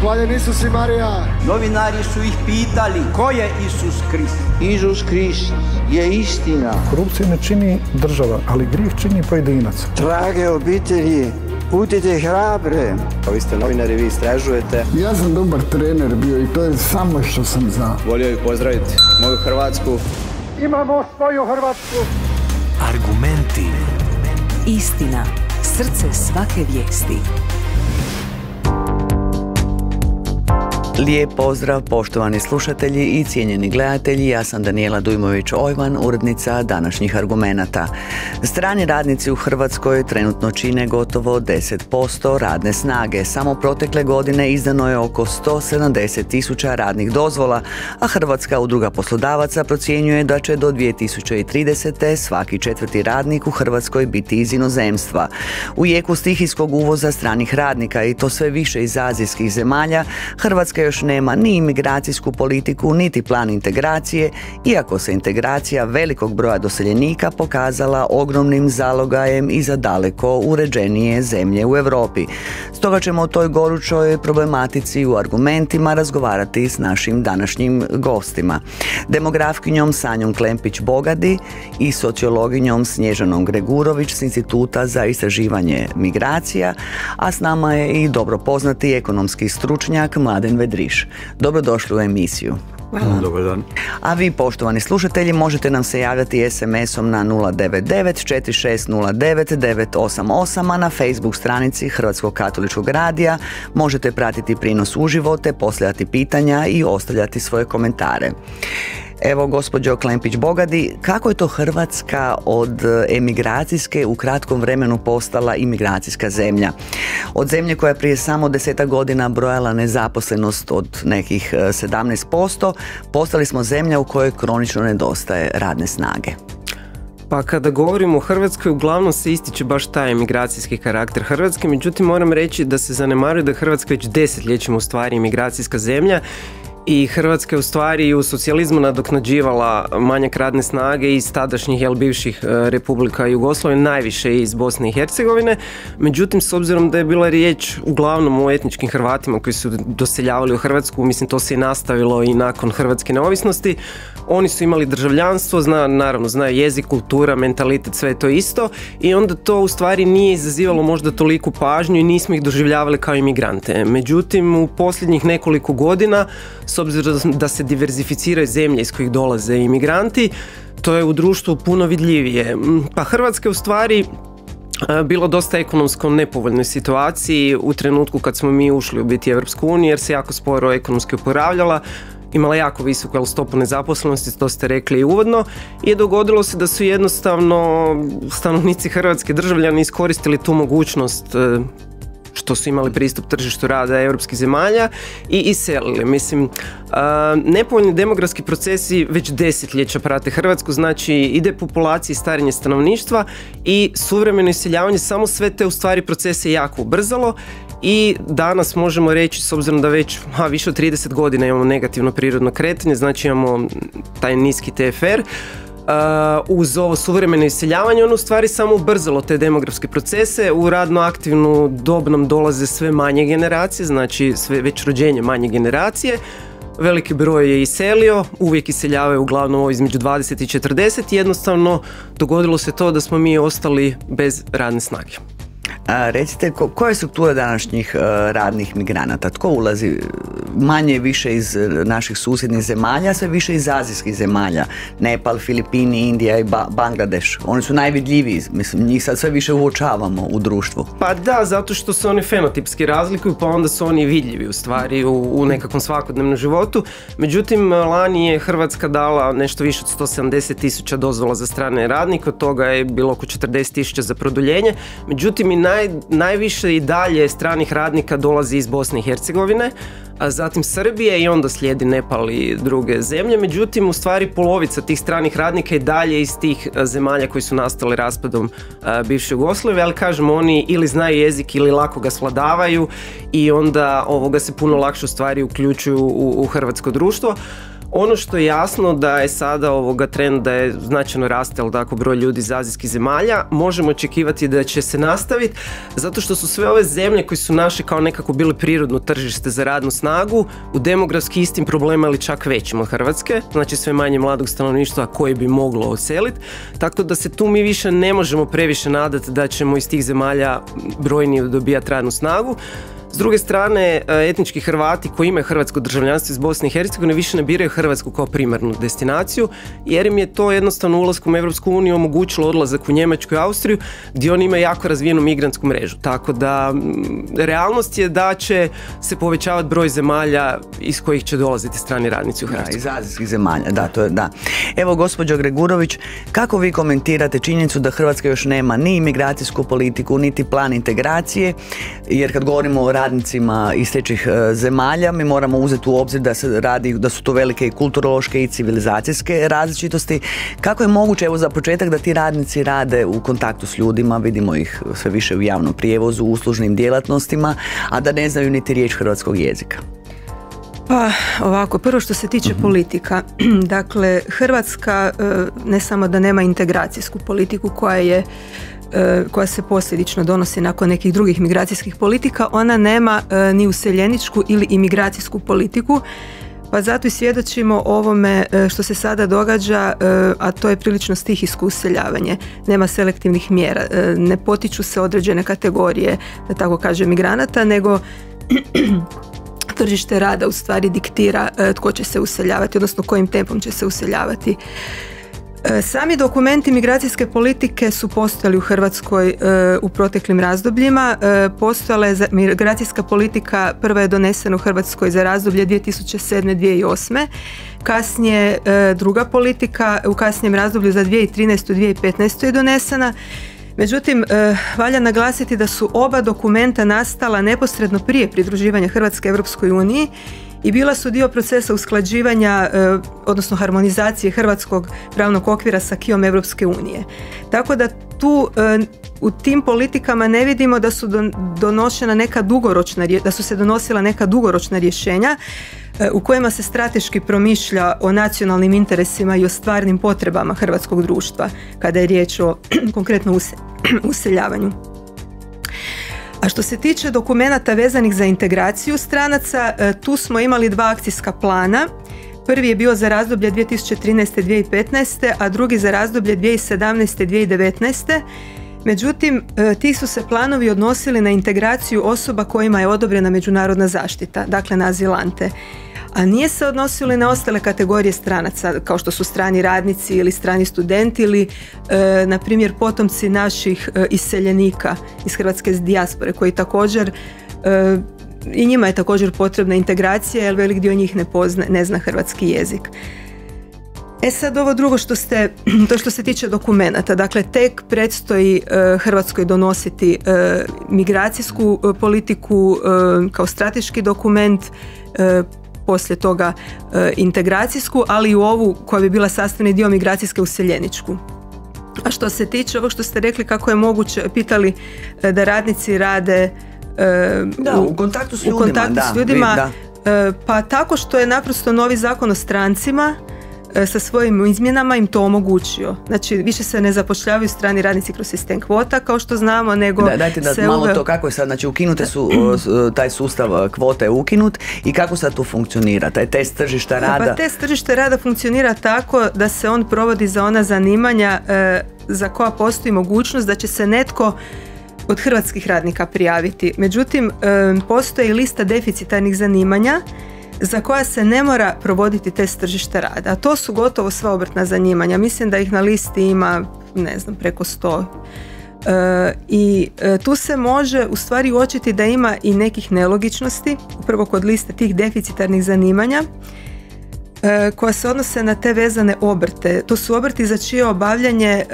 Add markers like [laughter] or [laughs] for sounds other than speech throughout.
Hvaljen Isus i Marija. Novinari su ih pitali ko je Isus Krist. Isus Krist je istina. Korupcija ne čini država, ali grijeh čini pojedinac. Drage obitelji, budite hrabre. Vi ste novinari, vi istražujete. Ja sam dobar trener bio i to je samo što sam znao. Volio bih pozdraviti moju Hrvatsku. Imamo svoju Hrvatsku. Argumenti. Istina. Srce svake vijesti. Lijep pozdrav poštovani slušatelji i cijenjeni gledatelji, ja sam Daniela Dujmović-Ojvan, urednica današnjih argumenata. Strani radnici u Hrvatskoj trenutno čine gotovo 10% radne snage. Samo protekle godine izdano je oko 170 tisuća radnih dozvola, a Hrvatska udruga poslodavaca procjenjuje da će do 2030. svaki četvrti radnik u Hrvatskoj biti iz inozemstva. U jeku stihijskog uvoza stranih radnika i to sve više iz azijskih zemalja, Hrvatska još nema ni imigracijsku politiku, niti plan integracije, iako se integracija velikog broja doseljenika pokazala ogromnim zalogajem i za daleko uređenije zemlje u Europi. Stoga ćemo o toj gorućoj problematici u argumentima razgovarati s našim današnjim gostima. Demografkinjom Sanjom Klempić-Bogadi i sociologinjom Snježanom Gregurović s Instituta za istraživanje migracija, a s nama je i dobro poznati ekonomski stručnjak Mladen Vedriš. Dobrodošli u emisiju. Dobar dan. A vi, poštovani slušatelji, možete nam se javljati SMS-om na 099 4609 988, a na Facebook stranici Hrvatskog katoličkog radija možete pratiti prinos uživo te postavljati pitanja i ostavljati svoje komentare. Evo, gospođo Klempić-Bogadi, kako je to Hrvatska od emigracijske u kratkom vremenu postala imigracijska zemlja? Od zemlje koja je prije samo deseta godina brojala nezaposlenost od nekih 17%, postali smo zemlja u kojoj kronično nedostaje radne snage. Pa kada govorimo o Hrvatskoj, uglavnom se ističe baš taj emigracijski karakter Hrvatske, međutim moram reći da se zanemaruje da Hrvatska već desetljećima u stvari imigracijska zemlja i Hrvatska je u stvari u socijalizmu nadoknađivala manjak radne snage iz tadašnjih jel, bivših e, republika Jugoslavije, najviše iz Bosne i Hercegovine. Međutim, s obzirom da je bila riječ uglavnom o etničkim Hrvatima koji su doseljavali u Hrvatsku, mislim to se i nastavilo i nakon Hrvatske neovisnosti, oni su imali državljanstvo, zna, naravno znaju jezik, kultura, mentalitet, sve je to isto i onda to u stvari nije izazivalo možda toliku pažnju i nismo ih doživljavali kao imigrante. Međutim, u posljednjih nekoliko godina, s obzirom da se diverzificiraju zemlje iz kojih dolaze imigranti, to je u društvu puno vidljivije. Pa Hrvatska je u stvari bilo dosta ekonomsko nepovoljnoj situaciji u trenutku kad smo mi ušli u biti Evropsku uniju jer se jako sporo ekonomski oporavljala imala jako visoku stopu nezaposlenosti, to ste rekli i uvodno i dogodilo se da su jednostavno stanovnici Hrvatske državljani iskoristili tu mogućnost e, što su imali pristup tržištu rada europskih zemalja i iselili. Mislim, nepovoljni demografski procesi već desetljeća prate Hrvatsku, znači ide populacija i starenje stanovništva i suvremeno iseljavanje samo sve te u stvari procese jako ubrzalo i danas možemo reći s obzirom da već ha, više od 30 godina imamo negativno prirodno kretanje, znači imamo taj niski TFR, uz ovo suvremeno iseljavanje, ono u stvari samo ubrzalo te demografske procese. U radno aktivnu dob nam dolaze sve manje generacije, znači sve već rođenje manje generacije. Veliki broj je iselio, uvijek iseljavaju uglavnom između 20 i 40 i jednostavno dogodilo se to da smo mi ostali bez radne snage. Recite, ko, koja je struktura današnjih uh, radnih migranata? Tko ulazi manje više iz e, naših susjednih zemalja, sve više iz azijskih zemalja? Nepal, Filipini, Indija i ba Bangladeš. Oni su najvidljiviji, mislim, njih sad sve više uočavamo u društvu. Pa da, zato što se oni fenotipski razlikuju, pa onda su oni vidljivi u stvari u, u nekakvom svakodnevnom životu. Međutim, lani je Hrvatska dala nešto više od 170 tisuća dozvola za strane radnike, od toga je bilo oko 40 tisuća za produljenje. Međutim, i naj, najviše i dalje stranih radnika dolazi iz Bosne i Hercegovine, a zatim Srbije i onda slijedi Nepal i druge zemlje. Međutim, u stvari polovica tih stranih radnika je dalje iz tih zemalja koji su nastali raspadom bivše Jugoslavije, ali kažem oni ili znaju jezik ili lako ga svladavaju i onda ovoga se puno lakše u stvari uključuju u, u hrvatsko društvo. Ono što je jasno da je sada ovoga trend da je značajno raste, ali tako, broj ljudi iz azijskih zemalja, možemo očekivati da će se nastaviti, zato što su sve ove zemlje koje su naše kao nekako bile prirodno tržište za radnu snagu, u demografski istim problema ili čak većim od Hrvatske, znači sve manje mladog stanovništva koje bi moglo odseliti, tako da se tu mi više ne možemo previše nadati da ćemo iz tih zemalja brojni dobijati radnu snagu. S druge strane, e, etnički Hrvati koji imaju hrvatsko državljanstvo iz Bosne i Hercegovine više ne biraju Hrvatsku kao primarnu destinaciju, jer im je to jednostavno ulaskom u Europsku uniju omogućilo odlazak u Njemačku i Austriju, gdje oni imaju jako razvijenu migrantsku mrežu. Tako da, realnost je da će se povećavati broj zemalja iz kojih će dolaziti strani radnici u Hrvatsku. Da, iz azijskih zemalja, da, to je, da. Evo, gospođo Gregurović, kako vi komentirate činjenicu da Hrvatska još nema ni imigracijsku politiku, niti plan integracije, jer kad govorimo o radnicima iz trećih e, zemalja, mi moramo uzeti u obzir da se radi, da su to velike i kulturološke i civilizacijske različitosti. Kako je moguće, evo za početak, da ti radnici rade u kontaktu s ljudima, vidimo ih sve više u javnom prijevozu, u uslužnim djelatnostima, a da ne znaju niti riječ hrvatskog jezika? Pa ovako, prvo što se tiče Mhm. politika, [clears throat] dakle Hrvatska e, ne samo da nema integracijsku politiku koja je koja se posljedično donosi nakon nekih drugih migracijskih politika, ona nema e, ni useljeničku ili imigracijsku politiku, pa zato i svjedočimo ovome e, što se sada događa, e, a to je prilično stihijsko useljavanje. Nema selektivnih mjera, e, ne potiču se određene kategorije, da tako kažem, migranata, nego [clears throat] tržište rada u stvari diktira e, tko će se useljavati, odnosno kojim tempom će se useljavati. E, Sami dokumenti migracijske politike su postojali u Hrvatskoj e, u proteklim razdobljima. E, Postojala je migracijska politika, prva je donesena u Hrvatskoj za razdoblje 2007-2008. Kasnije druga politika u kasnijem razdoblju za 2013-2015 je donesena. Međutim, valja naglasiti da su oba dokumenta nastala neposredno prije pridruživanja Hrvatske Europskoj uniji i bila su dio procesa usklađivanja, e, odnosno harmonizacije hrvatskog pravnog okvira sa kijom Europske unije. Tako da tu e, u tim politikama ne vidimo da su don- donošena neka dugoročna, da su se donosila neka dugoročna rješenja e, u kojima se strateški promišlja o nacionalnim interesima i o stvarnim potrebama hrvatskog društva kada je riječ o [clears throat] konkretno use- [clears throat] useljavanju. A što se tiče dokumenata vezanih za integraciju stranaca, e, tu smo imali dva akcijska plana. Prvi je bio za razdoblje 2013-2015, a drugi za razdoblje 2017-2019. Međutim, e, ti su se planovi odnosili na integraciju osoba kojima je odobrena međunarodna zaštita, dakle na azilante. A nije se odnosili na ostale kategorije stranaca, kao što su strani radnici ili strani studenti ili, e, na primjer, potomci naših e, iseljenika iz hrvatske dijaspore, koji također e, i njima je također potrebna integracija jer velik dio njih ne, pozna, ne zna hrvatski jezik. E sad ovo drugo što ste, [clears throat] to što se tiče dokumenata, dakle tek predstoji e, Hrvatskoj donositi e, migracijsku e, politiku e, kao strateški dokument, e, poslije toga e, integracijsku, ali i u ovu koja bi bila sastavni dio migracijske useljeničku. A što se tiče ovog što ste rekli kako je moguće, pitali e, da radnici rade e, Da, u kontaktu s u ljudima, kontaktu da, s ljudima, da. e, pa tako što je naprosto novi zakon o strancima sa svojim izmjenama im to omogućio. Znači, više se ne zapošljavaju strani radnici kroz sistem kvota, kao što znamo, nego Da, dajte da se malo uveo- to kako je sad, znači ukinute su, o, taj sustav o, kvote je ukinut i kako sad tu funkcionira, taj test tržišta rada? Pa test tržište rada funkcionira tako da se on provodi za ona zanimanja e, za koja postoji mogućnost da će se netko od hrvatskih radnika prijaviti. Međutim, e, postoji lista deficitarnih zanimanja za koja se ne mora provoditi test tržišta rada. To su gotovo sva obrtna zanimanja. Mislim da ih na listi ima, ne znam, preko sto. E, I e, tu se može u stvari uočiti da ima i nekih nelogičnosti, upravo kod liste tih deficitarnih zanimanja, e, koja se odnose na te vezane obrte. To su obrti za čije obavljanje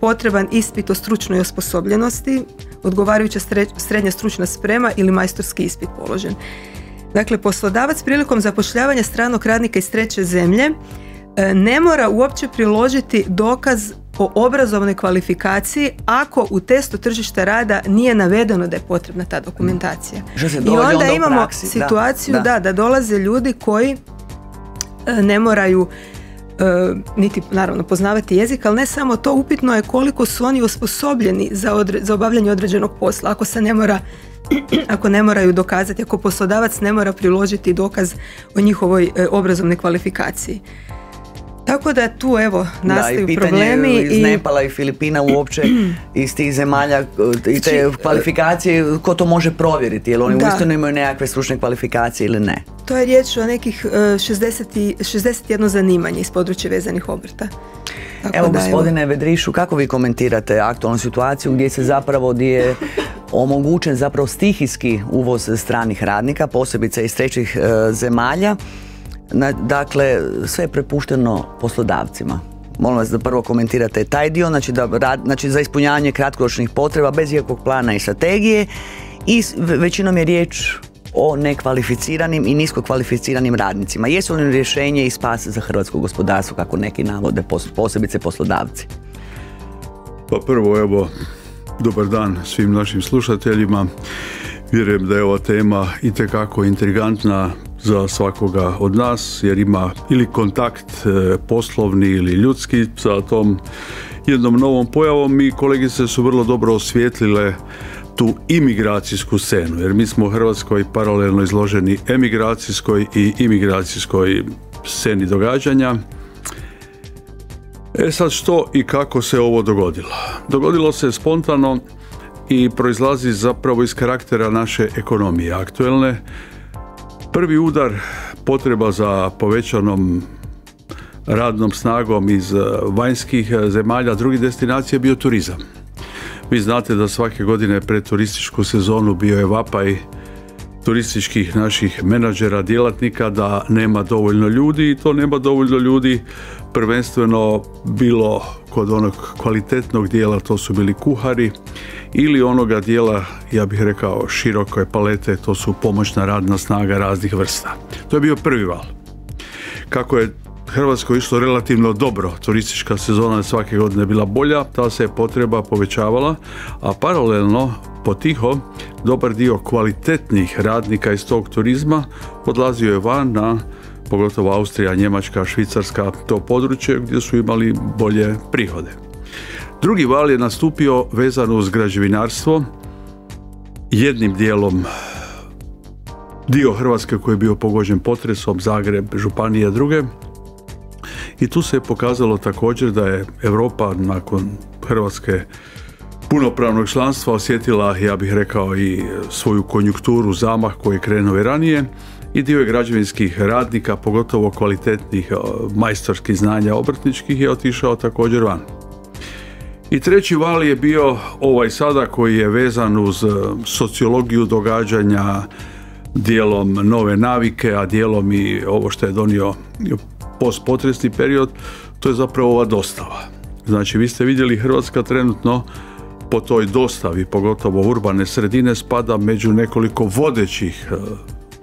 potreban ispit o stručnoj osposobljenosti, odgovarajuća srednja stručna sprema ili majstorski ispit položen. Dakle, poslodavac prilikom zapošljavanja stranog radnika iz treće zemlje e, ne mora uopće priložiti dokaz o obrazovnoj kvalifikaciji ako u testu tržišta rada nije navedeno da je potrebna ta dokumentacija. Se I onda imamo praksi, situaciju da. da, da dolaze ljudi koji e, ne moraju e, niti naravno poznavati jezik, ali ne samo to, upitno je koliko su oni osposobljeni za, za obavljanje određenog posla. Ako se ne mora [clears throat] ako ne moraju dokazati, ako poslodavac ne mora priložiti dokaz o njihovoj e, obrazovnoj kvalifikaciji. Tako da tu evo nastaju da, i problemi. iz Nepala i Filipina uopće [clears throat] iz tih zemalja i te znači, kvalifikacije, ko to može provjeriti? Jel oni uistinu imaju nekakve stručne kvalifikacije ili ne? To je riječ o nekih 60, e, 61 zanimanje iz područja vezanih obrta. evo gospodine Vedrišu, kako vi komentirate aktualnu situaciju gdje se zapravo je [laughs] omogućen zapravo stihijski uvoz stranih radnika, posebice iz trećih e, zemalja? dakle, sve je prepušteno poslodavcima. Molim vas da prvo komentirate taj dio, znači, da znači za ispunjavanje kratkoročnih potreba bez ikakvog plana i strategije i većinom je riječ o nekvalificiranim i nisko kvalificiranim radnicima. Jesu li rješenje i spas za hrvatsko gospodarstvo, kako neki navode, posebice poslodavci? Pa prvo, evo, dobar dan svim našim slušateljima. Vjerujem da je ova tema itekako intrigantna za svakoga od nas jer ima ili kontakt e, poslovni ili ljudski sa tom jednom novom pojavom i kolegice su vrlo dobro osvijetlile tu imigracijsku scenu jer mi smo u Hrvatskoj paralelno izloženi emigracijskoj i imigracijskoj sceni događanja. E sad što i kako se ovo dogodilo? Dogodilo se spontano i proizlazi zapravo iz karaktera naše ekonomije aktuelne Prvi udar potreba za povećanom radnom snagom iz e, vanjskih e, zemalja drugih destinacija je bio turizam. Vi znate da svake godine pred turističku sezonu bio je vapaj turističkih naših menadžera, djelatnika da nema dovoljno ljudi i to nema dovoljno ljudi prvenstveno bilo kod onog kvalitetnog dijela to su bili kuhari ili onoga dijela ja bih rekao široke palete to su pomoćna radna snaga raznih vrsta. To je bio prvi val. Kako je Hrvatskoj išlo relativno dobro, turistička sezona je svake godine bila bolja, ta se potreba povećavala, a paralelno potiho dobar dio kvalitetnih radnika iz tog turizma odlazio je van na pogotovo Austrija, Njemačka, Švicarska, to područje gdje su imali bolje prihode. Drugi val je nastupio vezano uz građevinarstvo, jednim dijelom dio Hrvatske koji je bio pogođen potresom, Zagreb, Županija druge. I tu se je pokazalo također da je Europa nakon Hrvatske punopravnog članstva osjetila, ja bih rekao, i svoju konjukturu, zamah koji je krenuo i ranije i dio je građevinskih radnika, pogotovo kvalitetnih majstorskih znanja obrtničkih je otišao također van. I treći val je bio ovaj sada koji je vezan uz e, sociologiju događanja, dijelom nove navike, a dijelom i ovo što je donio postpotresni period, to je zapravo ova dostava. Znači, vi ste vidjeli Hrvatska trenutno po toj dostavi, pogotovo urbane sredine, spada među nekoliko vodećih e,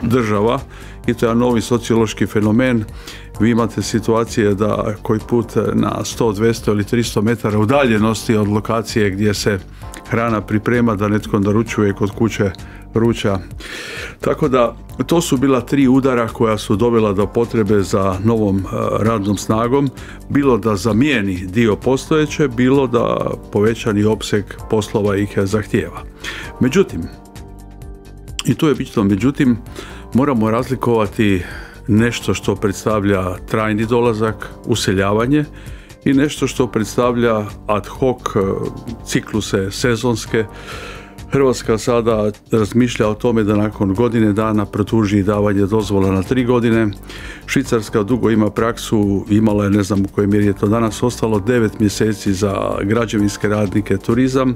država i to je novi sociološki fenomen. Vi imate situacije da koji put na 100, 200 ili 300 metara udaljenosti od lokacije gdje se hrana priprema da netko naručuje kod kuće ruča. Tako da to su bila tri udara koja su dovela do potrebe za novom e, radnom snagom, bilo da zamijeni dio postojeće, bilo da povećani opseg poslova ih zahtijeva. Međutim, i tu je bitno, međutim, moramo razlikovati nešto što predstavlja trajni dolazak, useljavanje i nešto što predstavlja ad hoc e, cikluse sezonske. Hrvatska sada razmišlja o tome da nakon godine dana protuži davanje dozvola na tri godine. Švicarska dugo ima praksu, imala je, ne znam u kojoj mjeri je to danas ostalo, devet mjeseci za građevinske radnike turizam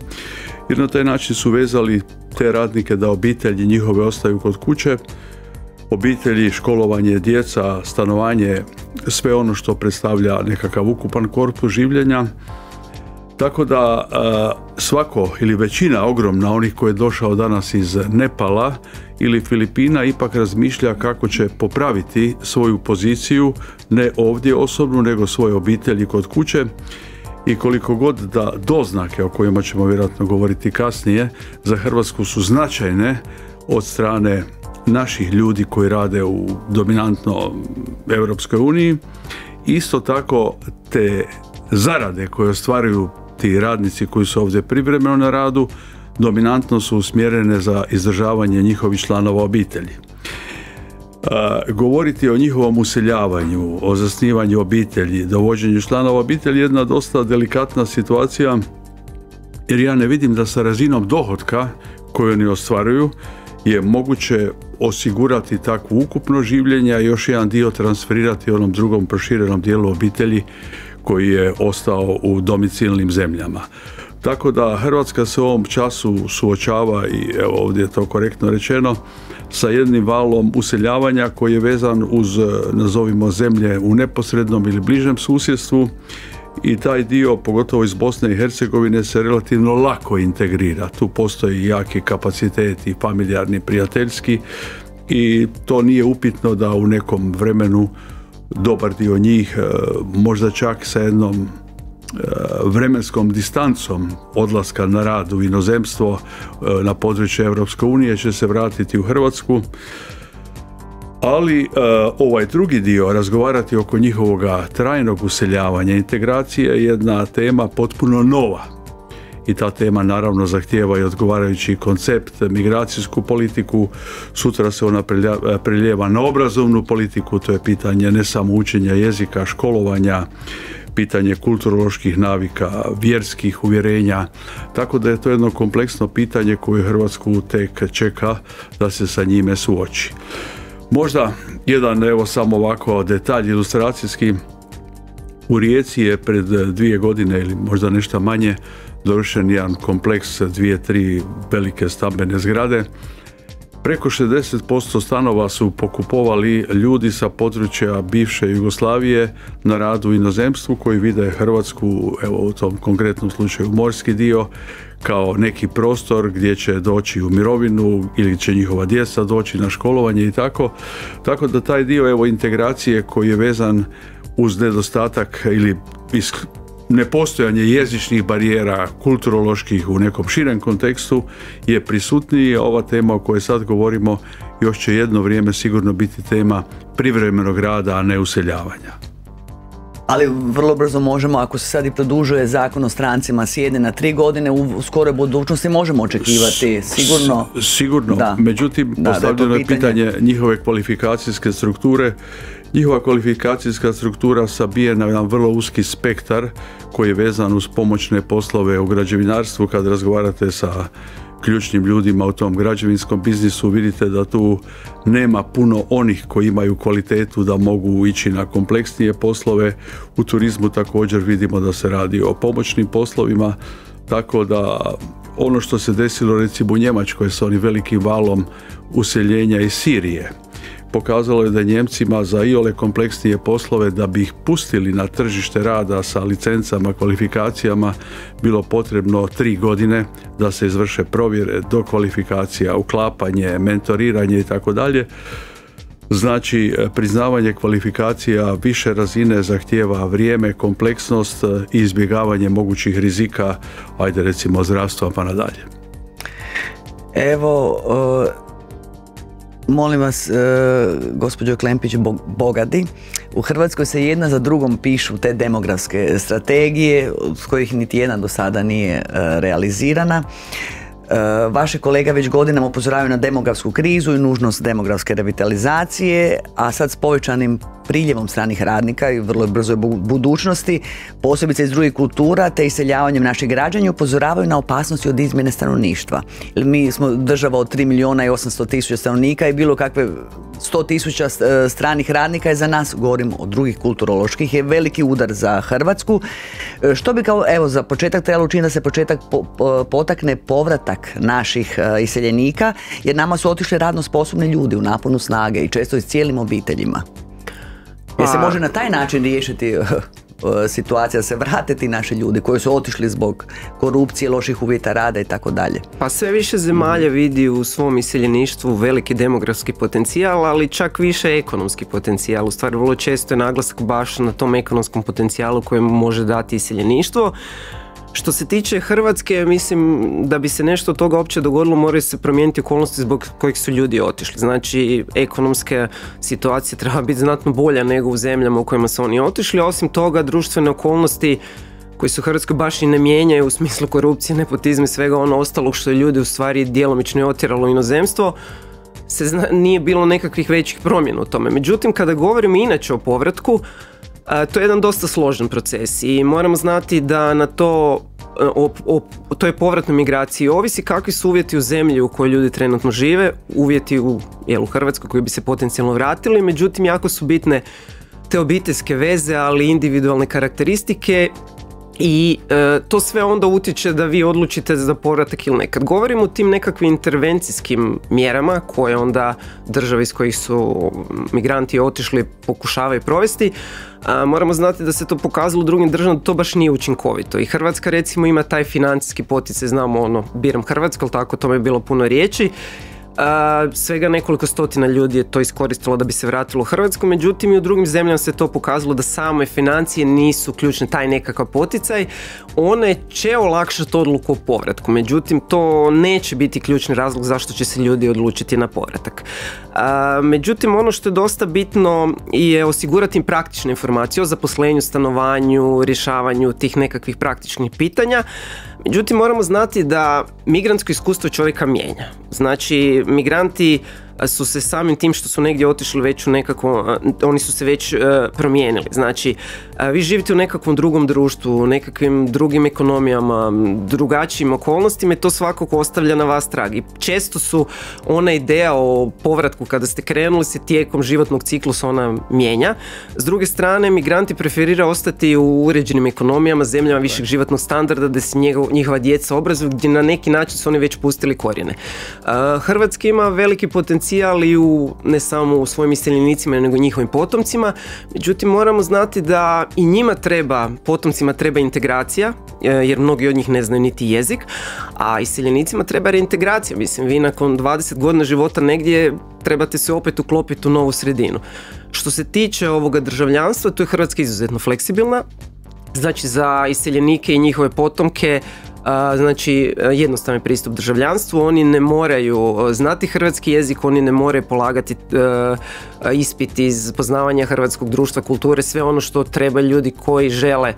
jer na taj način su vezali te radnike da obitelji njihove ostaju kod kuće, obitelji, školovanje, djeca, stanovanje, sve ono što predstavlja nekakav ukupan korpus življenja. Tako da svako ili većina ogromna onih koji je došao danas iz Nepala ili Filipina ipak razmišlja kako će popraviti svoju poziciju ne ovdje osobno nego svoje obitelji kod kuće i koliko god da doznake o kojima ćemo vjerojatno govoriti kasnije za Hrvatsku su značajne od strane naših ljudi koji rade u dominantno Europskoj uniji. Isto tako te zarade koje ostvaruju ti radnici koji su ovdje privremeno na radu dominantno su usmjerene za izdržavanje njihovih članova obitelji. Govoriti o njihovom useljavanju, o zasnivanju obitelji, dovođenju članova obitelji je jedna dosta delikatna situacija jer ja ne vidim da sa razinom dohotka koju oni ostvaruju je moguće osigurati takvo ukupno življenje, a još jedan dio transferirati onom drugom proširenom dijelu obitelji koji je ostao u domicilnim zemljama. Tako da Hrvatska se u ovom času suočava i evo ovdje je to korektno rečeno sa jednim valom useljavanja koji je vezan uz nazovimo zemlje u neposrednom ili bližem susjedstvu i taj dio, pogotovo iz Bosne i Hercegovine, se relativno lako integrira. Tu postoji jaki kapacitet i familijarni, prijateljski i to nije upitno da u nekom vremenu dobar dio njih, e, možda čak sa jednom e, vremenskom distancom odlaska na rad u inozemstvo e, na području Europske unije će se vratiti u Hrvatsku. Ali ovaj drugi dio razgovarati oko njihovoga trajnog useljavanja integracije je jedna tema potpuno nova i ta tema naravno zahtijeva i odgovarajući koncept, migracijsku politiku, sutra se ona preljeva na obrazovnu politiku, to je pitanje ne samo učenja jezika, školovanja, pitanje kulturoloških navika, vjerskih uvjerenja, tako da je to jedno kompleksno pitanje koje Hrvatsku tek čeka da se sa njime suoči. Možda jedan, evo samo ovako detalj ilustracijski, u Rijeci je pred dvije godine ili možda nešto manje dovršen jedan kompleks dvije, tri velike stambene zgrade. Preko 60% stanova su pokupovali ljudi sa područja bivše Jugoslavije na radu u inozemstvu koji vide Hrvatsku, evo u tom konkretnom slučaju morski dio, kao neki prostor gdje će doći u mirovinu ili će njihova djeca doći na školovanje i tako. Tako da taj dio evo integracije koji je vezan uz nedostatak ili nepostojanje jezičnih barijera kulturoloških u nekom širem kontekstu je prisutniji. Ova tema o kojoj sad govorimo još će jedno vrijeme sigurno biti tema privremenog rada, a ne useljavanja ali vrlo brzo možemo, ako se sad i produžuje zakon o strancima s jedne na tri godine, u skoroj budućnosti možemo očekivati sigurno. sigurno, da. međutim postavljeno je pitanje njihove kvalifikacijske strukture. Njihova kvalifikacijska struktura sabije na jedan vrlo uski spektar koji je vezan uz pomoćne poslove u građevinarstvu kad razgovarate sa ključnim ljudima u tom građevinskom biznisu vidite da tu nema puno onih koji imaju kvalitetu da mogu ići na kompleksnije poslove. U turizmu također vidimo da se radi o pomoćnim poslovima, tako da ono što se desilo recimo u Njemačkoj sa onim velikim valom useljenja iz Sirije pokazalo je da Njemcima za iole kompleksnije poslove da bi ih pustili na tržište rada sa licencama, kvalifikacijama bilo potrebno tri godine da se izvrše provjere do kvalifikacija, uklapanje, mentoriranje i tako dalje. Znači, priznavanje kvalifikacija više razine zahtijeva vrijeme, kompleksnost i izbjegavanje mogućih rizika, ajde recimo zdravstva pa nadalje. Evo, Molim vas, e, gospođo Klempić Bogadi, u Hrvatskoj se jedna za drugom pišu te demografske strategije, s kojih niti jedna do sada nije e, realizirana. E, vaše kolega već godinama upozoravaju na demografsku krizu i nužnost demografske revitalizacije, a sad s povećanim priljevom stranih radnika i vrlo brzoj budućnosti, posebice iz drugih kultura te iseljavanjem naših građana upozoravaju na opasnosti od izmjene stanovništva. Mi smo država od 3 milijuna i 800 tisuća stanovnika i bilo kakve 100 tisuća e, stranih radnika je za nas, govorim o drugih kulturoloških, je veliki udar za Hrvatsku. E, što bi kao, evo, za početak trebalo učiniti da se početak potakne povratak naših e, iseljenika, jer nama su otišli radno sposobni ljudi u naponu snage i često i s cijelim obiteljima. Jer se pa- može na taj način riješiti [laughs] situacija da se vrate ti naši ljudi koji su otišli zbog korupcije, loših uvjeta rada i tako dalje. Pa sve više zemalja vidi u svom iseljeništvu veliki demografski potencijal, ali čak više ekonomski potencijal. U stvari vrlo često je naglasak baš na tom ekonomskom potencijalu koji može dati iseljeništvo. Što se tiče Hrvatske, mislim da bi se nešto od toga uopće dogodilo, moraju se promijeniti okolnosti zbog kojih su ljudi otišli. Znači, ekonomska situacija treba biti znatno bolja nego u zemljama u kojima su oni otišli, osim toga društvene okolnosti koji se u Hrvatskoj baš i ne mijenjaju u smislu korupcije, nepotizma i svega ono ostalog što je ljudi u stvari djelomično i otjeralo inozemstvo, se zna, nije bilo nekakvih većih promjena u tome. Međutim, kada govorimo inače o povratku, to je jedan dosta složen proces i moramo znati da na to o, o, toj povratnoj migraciji. Ovisi kakvi su uvjeti u zemlji u kojoj ljudi trenutno žive, uvjeti u, jel, u Hrvatskoj koji bi se potencijalno vratili, međutim jako su bitne te obiteljske veze, ali individualne karakteristike i e, to sve onda utječe da vi odlučite za povratak ili ne. Kad govorimo o tim nekakvim intervencijskim mjerama koje onda države iz kojih su migranti otišli pokušavaju provesti, moramo znati da se to pokazalo u drugim državama to baš nije učinkovito. I Hrvatska recimo ima taj financijski poticaj, znamo ono, biram Hrvatsku, ali tako o tome je bilo puno riječi svega nekoliko stotina ljudi je to iskoristilo da bi se vratilo u Hrvatsku, međutim i u drugim zemljama se to pokazalo da same financije nisu ključne, taj nekakav poticaj. One će olakšati odluku o povratku, međutim to neće biti ključni razlog zašto će se ljudi odlučiti na povratak. međutim, ono što je dosta bitno je osigurati im praktične informacije o zaposlenju, stanovanju, rješavanju tih nekakvih praktičnih pitanja. Međutim, moramo znati da migrantsko iskustvo čovjeka mijenja. Znači, migranti su se samim tim što su negdje otišli već u nekakvo, oni su se već e, promijenili. Znači, vi živite u nekakvom drugom društvu, u nekakvim drugim ekonomijama, drugačijim okolnostima i to svakako ostavlja na vas trag. I često su ona ideja o povratku kada ste krenuli se tijekom životnog ciklusa ona mijenja. S druge strane, migranti preferira ostati u uređenim ekonomijama, zemljama višeg životnog standarda da se njihova djeca obrazuju gdje na neki način su oni već pustili korijene. Hrvatska ima veliki potencijal i u, ne samo u svojim iseljenicima nego njihovim potomcima, međutim moramo znati da i njima treba, potomcima treba integracija, e, jer mnogi od njih ne znaju niti jezik, a iseljenicima treba reintegracija. Mislim, vi nakon 20 godina života negdje trebate se opet uklopiti u novu sredinu. Što se tiče ovoga državljanstva, tu je Hrvatska izuzetno fleksibilna. Znači za iseljenike i njihove potomke znači jednostavni pristup državljanstvu, oni ne moraju znati hrvatski jezik, oni ne moraju polagati e, ispit iz poznavanja hrvatskog društva, kulture, sve ono što treba ljudi koji žele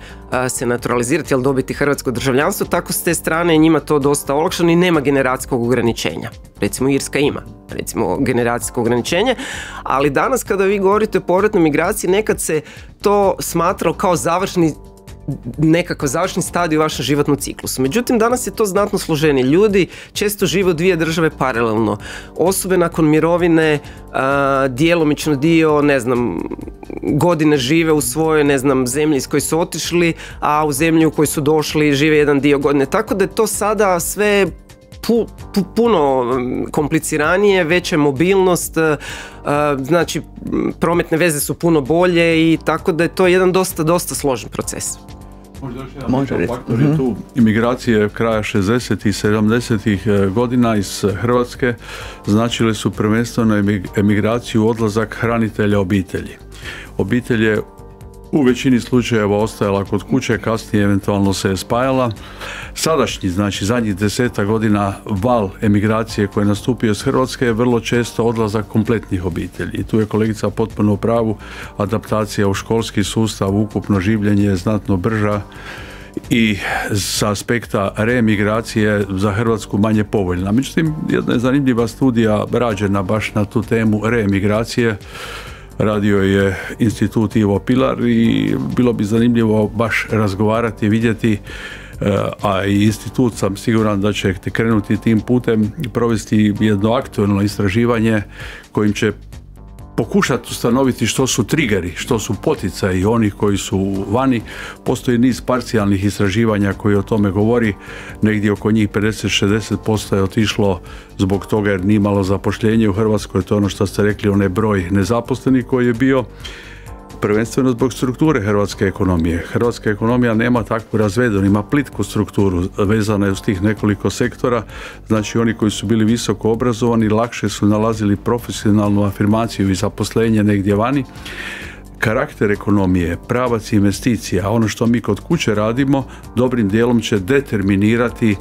se naturalizirati ili dobiti hrvatsko državljanstvo, tako s te strane njima to dosta olakšano i nema generacijskog ograničenja. Recimo Irska ima recimo generacijsko ograničenje, ali danas kada vi govorite o povratnoj migraciji nekad se to smatralo kao završni nekakav završni stadij u vašem životnom ciklusu. Međutim, danas je to znatno složenije. Ljudi često žive u dvije države paralelno. Osobe nakon mirovine djelomično dio, ne znam, godine žive u svojoj, ne znam, zemlji iz koje su otišli, a u zemlji u kojoj su došli žive jedan dio godine. Tako da je to sada sve puno kompliciranije, veća mobilnost, znači prometne veze su puno bolje i tako da je to jedan dosta, dosta složen proces. Možda jedan faktor je mhm. tu imigracije kraja 60. i 70. E, godina iz Hrvatske značile su prvenstveno emigraciju odlazak hranitelja obitelji. Obitelj je u većini slučajeva ostajala kod kuće, kasnije eventualno se je spajala. Sadašnji, znači zadnjih deseta godina val emigracije koji je nastupio iz Hrvatske je vrlo često odlazak kompletnih obitelji. Tu je kolegica potpuno u pravu, adaptacija u školski sustav, ukupno življenje je znatno brža i sa aspekta reemigracije za Hrvatsku manje povoljna. Međutim, jedna je zanimljiva studija rađena baš na tu temu reemigracije radio je institut Ivo Pilar i bilo bi zanimljivo baš razgovarati, vidjeti e, a i institut sam siguran da će krenuti tim putem provesti jedno aktualno istraživanje kojim će pokušati ustanoviti što su trigeri, što su poticaji onih koji su vani. Postoji niz parcijalnih istraživanja koji o tome govori. Negdje oko njih 50-60% je otišlo zbog toga jer nije malo zapošljenje u Hrvatskoj. To je ono što ste rekli, onaj broj nezaposlenih koji je bio prvenstveno zbog strukture hrvatske ekonomije. Hrvatska ekonomija nema takvu razvedenu, ima plitku strukturu vezana je uz tih nekoliko sektora, znači oni koji su bili visoko obrazovani lakše su nalazili profesionalnu afirmaciju i zaposlenje negdje vani karakter ekonomije, pravac investicija, ono što mi kod kuće radimo, dobrim dijelom će determinirati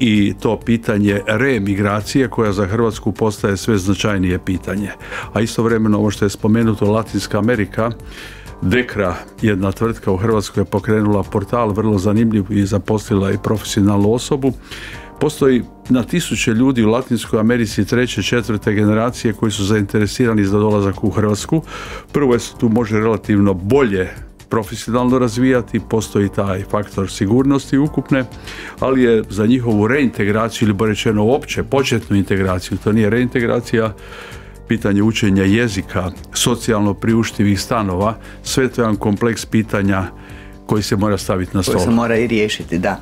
i to pitanje remigracije koja za Hrvatsku postaje sve značajnije pitanje. A istovremeno ovo što je spomenuto Latinska Amerika, Dekra, jedna tvrtka u Hrvatskoj je pokrenula portal vrlo zanimljiv i zaposlila i profesionalnu osobu. Postoji na tisuće ljudi u Latinskoj Americi treće, četvrte generacije koji su zainteresirani za dolazak u Hrvatsku. Prvo se tu može relativno bolje profesionalno razvijati, postoji taj faktor sigurnosti ukupne, ali je za njihovu reintegraciju ili rečeno uopće početnu integraciju, to nije reintegracija, pitanje učenja jezika, socijalno priuštivih stanova, sve to je jedan kompleks pitanja koji se mora staviti na stol. Koji se mora i riješiti, da.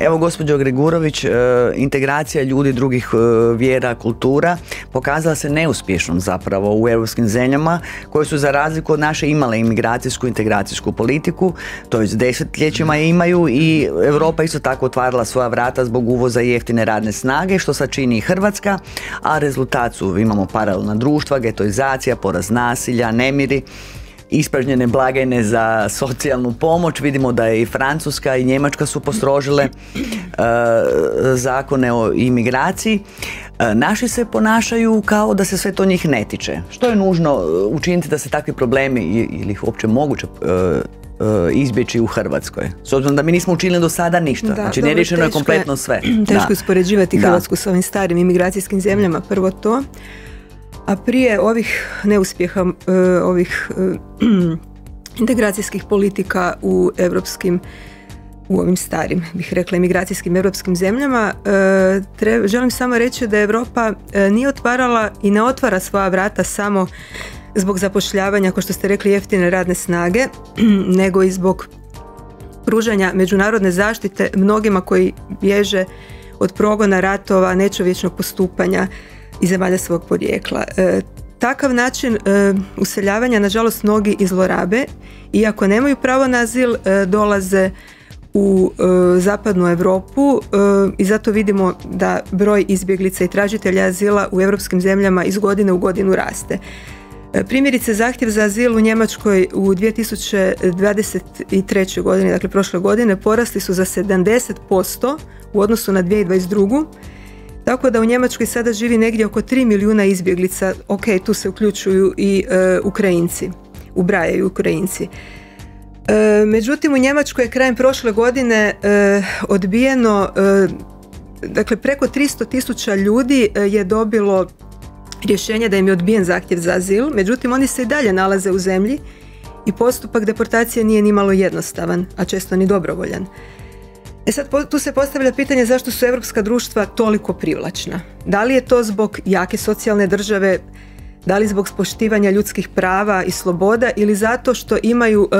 Evo, gospođo Gregurović, e, integracija ljudi drugih e, vjera, kultura pokazala se neuspješnom zapravo u europskim zemljama koje su za razliku od naše imale imigracijsku integracijsku politiku, to je desetljećima imaju i Europa isto tako otvarala svoja vrata zbog uvoza jeftine radne snage, što sad čini i Hrvatska, a rezultat su imamo paralelna društva, getoizacija, poraz nasilja, nemiri, ispražnjene blagajne za socijalnu pomoć. Vidimo da je i Francuska i Njemačka su postrožile e, zakone o imigraciji. E, naši se ponašaju kao da se sve to njih ne tiče. Što je nužno e, učiniti da se takvi problemi ili ih uopće moguće izbjeći u Hrvatskoj. S obzirom da mi nismo učinili do sada ništa. Da, znači neriješeno je kompletno sve. [clears throat] Teško je uspoređivati Hrvatsku s ovim starim imigracijskim zemljama. Prvo to. A prije ovih neuspjeha, e, ovih e, [clears throat] integracijskih politika u europskim u ovim starim, bih rekla, imigracijskim europskim zemljama. E, želim samo reći da Europa nije otvarala i ne otvara svoja vrata samo zbog zapošljavanja, kao što ste rekli, jeftine radne snage, [clears throat] nego i zbog pružanja međunarodne zaštite mnogima koji bježe od progona ratova, nečovječnog postupanja, iz zemalja svog porijekla. E, takav način e, useljavanja nažalost mnogi izlorabe iako nemaju pravo na azil e, dolaze u zapadnu Europu i zato vidimo da broj izbjeglica i tražitelja azila u europskim zemljama iz godine u godinu raste. Primjerice, zahtjev za azil u Njemačkoj u 2023. godini, dakle prošle godine, porasli su za 70% u odnosu na 2022 tako da u Njemačkoj sada živi negdje oko 3 milijuna izbjeglica, ok, tu se uključuju i e, Ukrajinci, ubrajaju Ukrajinci. E, međutim, u Njemačkoj je krajem prošle godine e, odbijeno, dakle preko 300 tisuća ljudi je dobilo rješenje da im je odbijen zahtjev za azil, međutim oni se i dalje nalaze u zemlji i postupak deportacije nije ni malo jednostavan, a često ni dobrovoljan. E sad tu se postavlja pitanje zašto su europska društva toliko privlačna. Da li je to zbog jake socijalne države, da li zbog poštivanja ljudskih prava i sloboda ili zato što imaju e,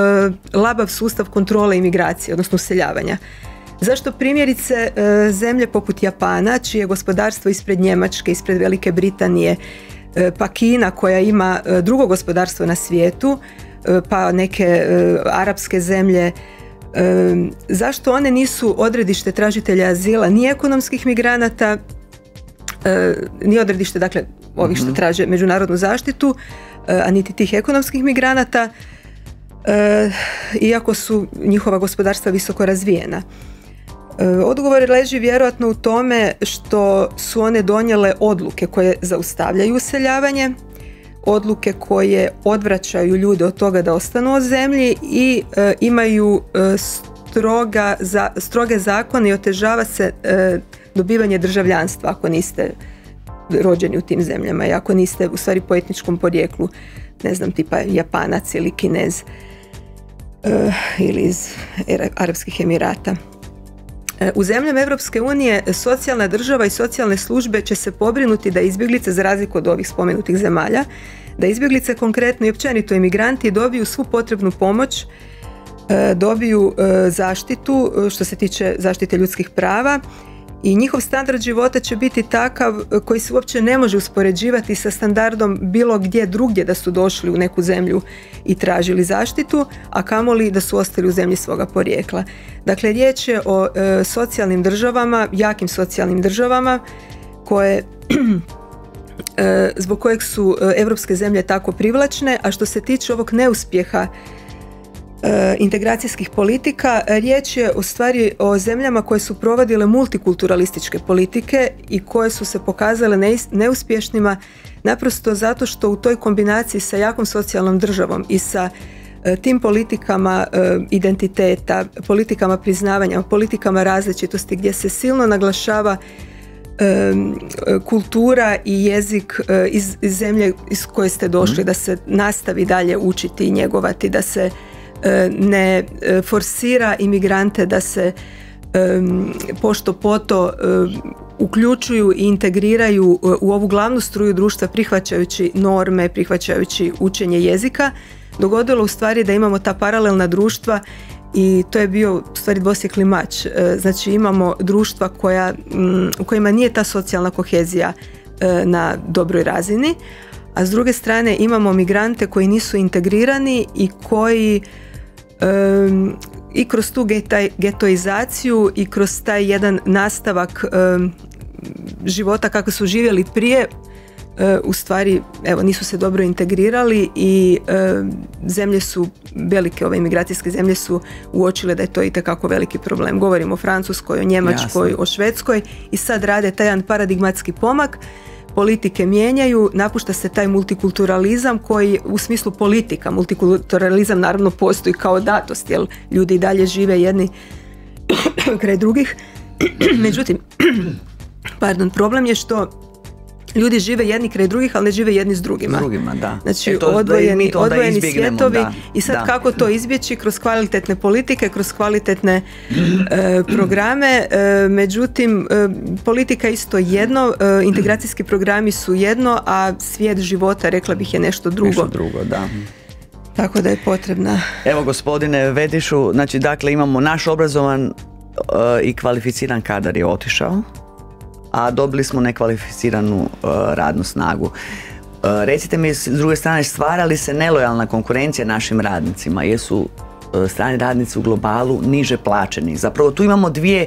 labav sustav kontrole imigracije, odnosno useljavanja. Zašto primjerice e, zemlje poput Japana, čije gospodarstvo ispred Njemačke, ispred Velike Britanije, e, pa Kina koja ima drugo gospodarstvo na svijetu, pa neke arapske zemlje, zašto one nisu odredište tražitelja azila ni ekonomskih migranata e, ni odredište dakle ovih što mhm. traže međunarodnu zaštitu e, a niti tih ekonomskih migranata e, iako su njihova gospodarstva visoko razvijena Odgovor leži vjerojatno u tome što su one donijele odluke koje zaustavljaju useljavanje odluke koje odvraćaju ljude od toga da ostanu u zemlji i e, imaju e, stroga, za, stroge zakone i otežava se e, dobivanje državljanstva ako niste rođeni u tim zemljama i ako niste u stvari po etničkom porijeklu ne znam tipa Japanac ili Kinez ili iz Arabskih Emirata. U zemljama Europske unije socijalna država i socijalne službe će se pobrinuti da izbjeglice za razliku od ovih spomenutih zemalja, da izbjeglice konkretno i općenito imigranti dobiju svu potrebnu pomoć, e, dobiju e, zaštitu e, što se tiče zaštite ljudskih prava i njihov standard života će biti takav koji se uopće ne može uspoređivati sa standardom bilo gdje drugdje da su došli u neku zemlju i tražili zaštitu, a kamoli da su ostali u zemlji svoga porijekla. Dakle, riječ je o e, socijalnim državama, jakim socijalnim državama koje [clears throat] zbog kojeg su europske zemlje tako privlačne, a što se tiče ovog neuspjeha integracijskih politika, riječ je u stvari o zemljama koje su provodile multikulturalističke politike i koje su se pokazale neuspješnima naprosto zato što u toj kombinaciji sa jakom socijalnom državom i sa E, tim politikama e, identiteta, politikama priznavanja, politikama različitosti gdje se silno naglašava e, kultura i jezik iz, zemlje iz koje ste došli, mhm. da se nastavi dalje učiti i njegovati, da se ne forsira imigrante da se pošto poto uključuju i integriraju u ovu glavnu struju društva prihvaćajući norme, prihvaćajući učenje jezika dogodilo u stvari da imamo ta paralelna društva i to je bio u stvari dvosjekli mač. E, znači imamo društva koja, u kojima nije ta socijalna kohezija e, na dobroj razini, a s druge strane imamo migrante koji nisu integrirani i koji i kroz tu getoizaciju i kroz taj jedan nastavak života kako su živjeli prije E, u stvari evo nisu se dobro integrirali i e, zemlje su velike ove imigracijske zemlje su uočile da je to itekako veliki problem. Govorimo o Francuskoj, o Njemačkoj, o Švedskoj i sad rade taj jedan paradigmatski pomak politike mijenjaju, napušta se taj multikulturalizam koji u smislu politika, multikulturalizam naravno postoji kao datost, jer ljudi i dalje žive jedni [clears throat] kraj drugih. [clears throat] Međutim, [clears throat] pardon, problem je što ljudi žive jedni kraj drugih, ali ne žive jedni s drugima. S drugima, da. Znači e odvojeni, odvojeni svjetovi i sad kako to izbjeći kroz kvalitetne politike, kroz kvalitetne e, programe. E, međutim, politika isto jedno, integracijski programi su jedno, a svijet života, rekla bih, je nešto drugo. Nešto drugo, da. Tako da je potrebna. Evo gospodine Vedišu, znači dakle imamo naš obrazovan i kvalificiran kadar je otišao a dobili smo nekvalificiranu uh, radnu snagu. Uh, recite mi, s druge strane, stvara li se nelojalna konkurencija našim radnicima? Jesu uh, strani radnici u globalu niže plaćeni? Zapravo tu imamo dvije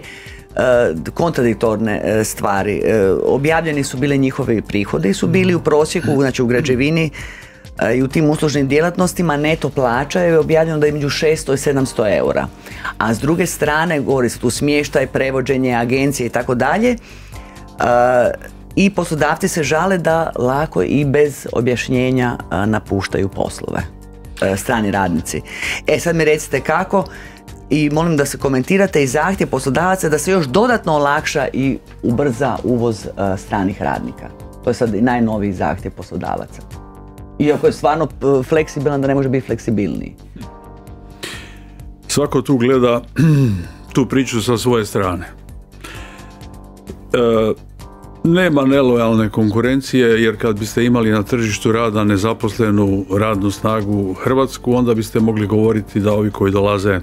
kontradiktorne stvari. Objavljeni su bili njihovi prihodi, su bili u prosjeku, znači u građevini i u tim uslužnim djelatnostima neto plaća je objavljeno da je među 600 i 700 eura. A s druge strane, govori se tu smještaj, prevođenje, agencije i tako dalje, i poslodavci se žale da lako i bez objašnjenja napuštaju poslove e, strani radnici. E sad mi recite kako i molim da se komentirate i zahtjev poslodavaca da se još dodatno olakša i ubrza uvoz e, stranih radnika. To je sad i najnoviji zahtjev poslodavaca. Iako je stvarno fleksibilan da ne može biti fleksibilniji. Svako tu gleda [clears throat] tu priču sa svoje strane. E, nema nelojalne konkurencije jer kad biste imali na tržištu rada nezaposlenu radnu snagu Hrvatsku onda biste mogli govoriti da ovi koji dolaze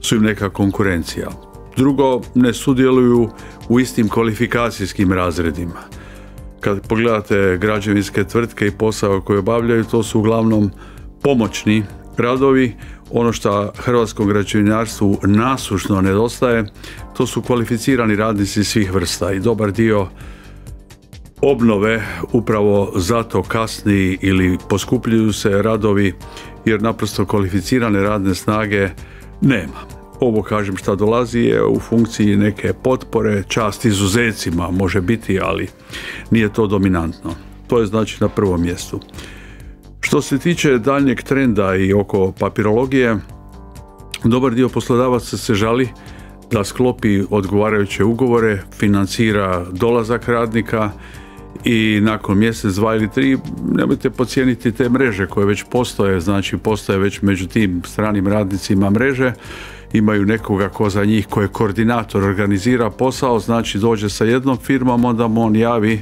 su im neka konkurencija. Drugo, ne sudjeluju u istim kvalifikacijskim razredima. Kad pogledate građevinske tvrtke i posao koje obavljaju, to su uglavnom pomoćni radovi. Ono što hrvatskom građevinarstvu nasušno nedostaje, to su kvalificirani radnici svih vrsta i dobar dio obnove upravo zato kasni ili poskupljuju se radovi jer naprosto kvalificirane radne snage nema. Ovo kažem šta dolazi je u funkciji neke potpore, čast izuzecima može biti, ali nije to dominantno. To je znači na prvom mjestu. Što se tiče daljnjeg trenda i oko papirologije, dobar dio poslodavaca se žali da sklopi odgovarajuće ugovore, financira dolazak radnika i nakon mjesec, dva ili tri nemojte pocijeniti te mreže koje već postoje, znači postoje već među tim stranim radnicima mreže, imaju nekoga ko za njih, ko je koordinator, organizira posao, znači dođe sa jednom firmom, onda mu on javi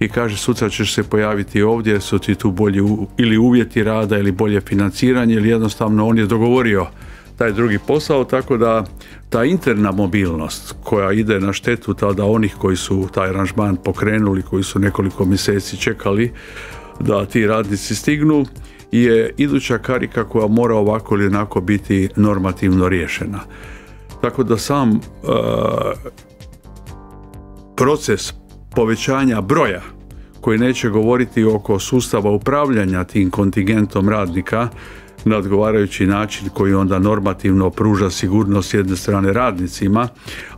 i kaže sutra ćeš se pojaviti ovdje, su ti tu bolji ili uvjeti rada ili bolje financiranje ili jednostavno on je dogovorio taj drugi posao, tako da ta interna mobilnost koja ide na štetu tada onih koji su taj aranžman pokrenuli, koji su nekoliko mjeseci čekali da ti radnici stignu, je iduća karika koja mora ovako ili onako biti normativno riješena. Tako da sam uh, proces povećanja broja koji neće govoriti oko sustava upravljanja tim kontingentom radnika na odgovarajući način koji onda normativno pruža sigurnost s jedne strane radnicima,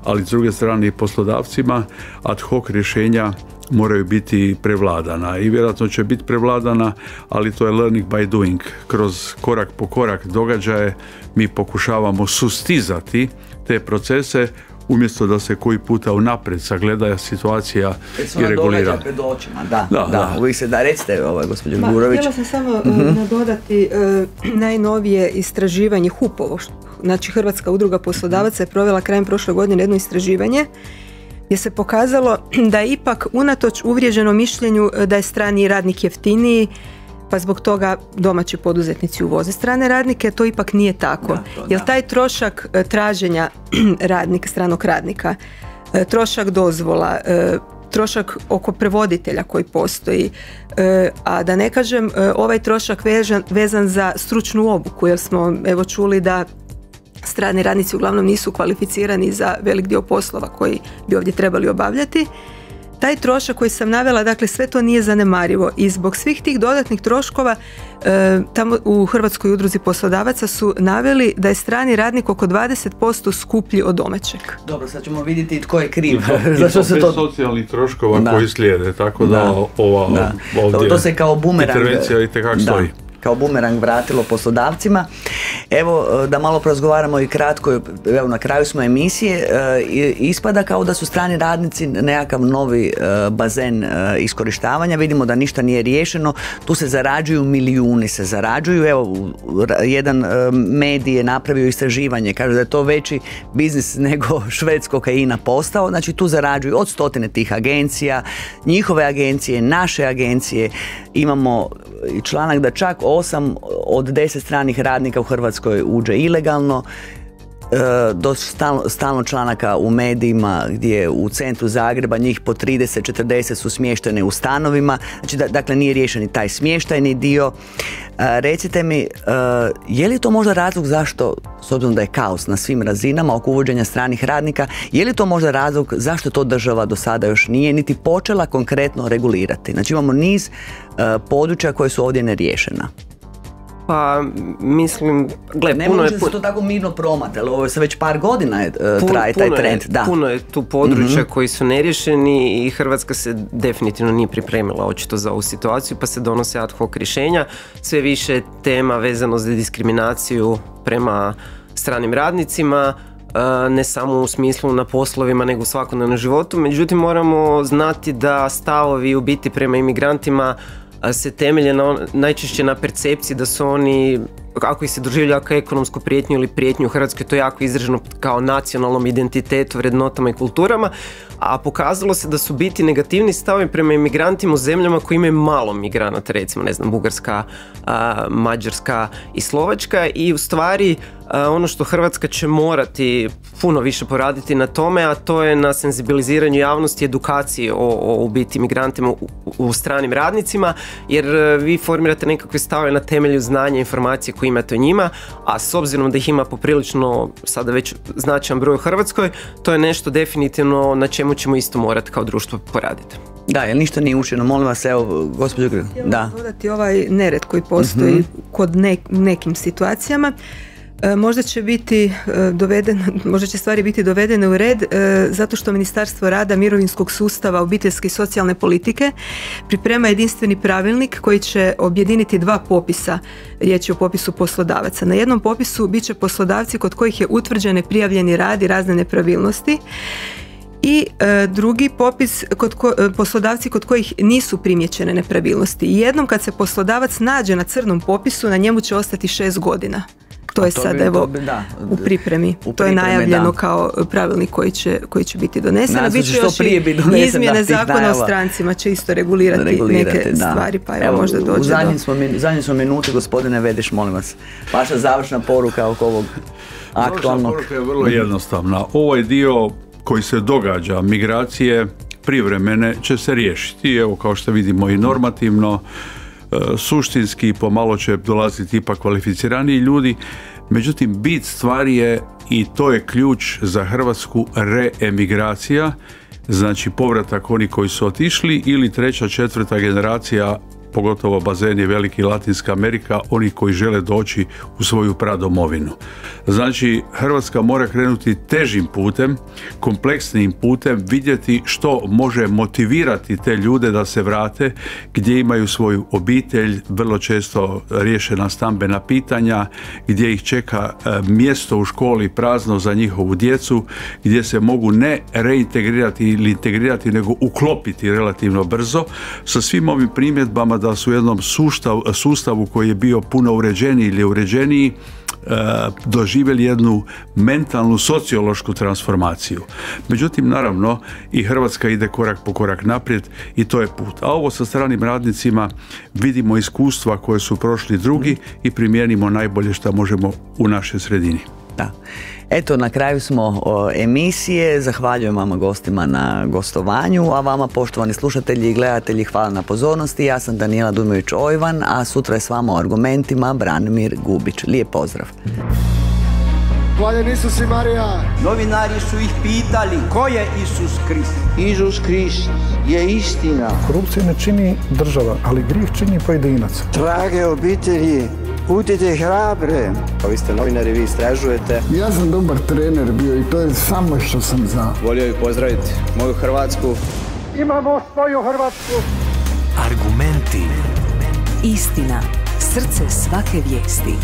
ali s druge strane i poslodavcima, ad hoc rješenja moraju biti prevladana i vjerojatno će biti prevladana, ali to je learning by doing. Kroz korak po korak događaje mi pokušavamo sustizati te procese umjesto da se koji puta unaprijed sagleda situacija i regulira. pred očima, da, da, da. Uvijek se da, recite ovaj, gospođo Gurović. Htjela sam samo uh nadodati uh, najnovije istraživanje HUP-ovo, znači Hrvatska udruga poslodavaca je provela krajem prošle godine jedno istraživanje gdje se pokazalo [clears throat] da je ipak unatoč uvriježenom mišljenju da je strani radnik jeftiniji, pa zbog toga domaći poduzetnici uvoze strane radnike, to ipak nije tako. Jer taj trošak e, traženja [clears throat] radnika, stranog radnika, e, trošak dozvola, e, trošak oko prevoditelja koji postoji, a da ne kažem ovaj trošak vezan, vezan za stručnu obuku, jer smo evo čuli da strani radnici uglavnom nisu kvalificirani za velik dio poslova koji bi ovdje trebali obavljati taj trošak koji sam navela, dakle sve to nije zanemarivo i zbog svih tih dodatnih troškova e, tamo u Hrvatskoj udruzi poslodavaca su naveli da je strani radnik oko 20% skuplji od domaćeg. Dobro, sad ćemo vidjeti tko je kriv. Zašto se to... socijalnih troškova koji slijede, tako da, ova da. ovdje to se kao bumerang intervencija i tekak stoji kao bumerang vratilo poslodavcima. Evo, e, da malo prozgovaramo i kratko, evo na kraju smo emisije, e, ispada kao da su strani radnici nekakav novi e, bazen iskorištavanja, vidimo da ništa nije riješeno, tu se zarađuju milijuni, se zarađuju, evo, jedan medij je napravio istraživanje, kaže da je to veći biznis [laughs] nego švedsko kaina postao, znači tu zarađuju od stotine tih agencija, njihove agencije, naše agencije, imamo članak da čak 8 od 10 stranih radnika u Hrvatskoj uđe ilegalno do stalno, članaka u medijima gdje u centru Zagreba njih po 30-40 su smještene u stanovima, znači da, dakle nije riješen i taj smještajni dio. E, recite mi, e, je li to možda razlog zašto, s obzirom da je kaos na svim razinama oko uvođenja stranih radnika, je li to možda razlog zašto to država do sada još nije niti počela konkretno regulirati? Znači imamo niz područja koje su ovdje neriješena. Pa mislim, gle, ne puno je... se to tako mirno promat, ali ovo se već par godina je, uh, traje taj trend. da. Puno je tu područja mhm. koji su neriješeni i Hrvatska se definitivno nije pripremila očito za ovu situaciju pa se donose ad hoc rješenja. Sve više tema vezano za diskriminaciju prema stranim radnicima, uh, ne samo u smislu na poslovima nego u svakodnevnom životu. Međutim, moramo znati da stavovi u biti prema imigrantima se temelje na, najčešće na percepciji da su oni ako ih se doživlja kao ekonomsku prijetnju ili prijetnju u Hrvatskoj, to je jako izraženo kao nacionalnom identitetu, vrednotama i kulturama, a pokazalo se da su biti negativni stavovi prema imigrantima u zemljama koji imaju malo migranata, recimo, ne znam, Bugarska, Mađarska i Slovačka i u stvari ono što Hrvatska će morati puno više poraditi na tome, a to je na senzibiliziranju javnosti i edukaciji o, o, u biti migrantima u, u stranim radnicima, jer vi formirate nekakve stavove na temelju znanja, informacije koje imate o njima, a s obzirom da ih ima poprilično sada već značajan broj u Hrvatskoj, to je nešto definitivno na čemu ćemo isto morati kao društvo poraditi. Da, jer ništa nije učeno, molim vas, evo, gospođo Da. dodati ovaj nered koji postoji mhm. kod nekim situacijama. E, možda će biti e, doveden, [laughs] možda će stvari biti dovedene u red e, zato što Ministarstvo rada, mirovinskog sustava, obiteljske i socijalne politike priprema jedinstveni pravilnik koji će objediniti dva popisa, riječ je o popisu poslodavaca. Na jednom popisu bit će poslodavci kod kojih je utvrđene prijavljeni rad i razne nepravilnosti i drugi popis kod poslodavci kod kojih nisu primjećene nepravilnosti. Jednom kad se poslodavac nađe na crnom popisu, na njemu će ostati šest godina to je sad evo u pripremi. to je najavljeno kao pravilnik koji će, koji će biti donesen. A bit će još i izmjene zakona o strancima će isto regulirati, neke stvari, pa evo, možda dođe u zadnjim smo, zadnjim smo minuti, gospodine Vedeš, molim vas. Vaša završna poruka oko ovog aktualnog. poruka je vrlo jednostavna. Ovaj dio koji se događa, migracije privremene, će se riješiti. Evo, kao što vidimo i normativno, suštinski pomalo će dolaziti ipak kvalificiraniji ljudi. Međutim, bit stvari je i to je ključ za Hrvatsku reemigracija znači povratak oni koji su otišli ili treća, četvrta generacija pogotovo bazen je veliki Latinska Amerika, oni koji žele doći u svoju pradomovinu. Znači, Hrvatska mora krenuti težim putem, kompleksnim putem, vidjeti što može motivirati te ljude da se vrate, gdje imaju svoju obitelj, vrlo često riješena stambena pitanja, gdje ih čeka e, mjesto u školi prazno za njihovu djecu, gdje se mogu ne reintegrirati ili integrirati, nego uklopiti relativno brzo. Sa svim ovim primjedbama da su u jednom sustavu, sustavu koji je bio puno uređeniji ili uređeniji e, doživjeli jednu mentalnu sociološku transformaciju. Međutim, naravno, i Hrvatska ide korak po korak naprijed i to je put. A ovo sa stranim radnicima vidimo iskustva koje su prošli drugi i primijenimo najbolje što možemo u našoj sredini. Da. Eto, na kraju smo emisije. Zahvaljujem vama gostima na gostovanju, a vama poštovani slušatelji i gledatelji hvala na pozornosti. Ja sam Danijela Dujmović Ojvan, a sutra je s vama o argumentima Branimir Gubić. Lijep pozdrav. Hvaljen Isus i Marija. Novinari su ih pitali ko je Isus Krist. Isus Krist je istina. Korupcija ne čini država, ali grih čini pojedinac. Drage obitelji, budite hrabre. Pa vi ste novinari, vi istražujete. Ja sam dobar trener bio i to je samo što sam znao. Volio bih pozdraviti moju Hrvatsku. Imamo svoju Hrvatsku. Argumenti. Istina. Srce svake vijesti.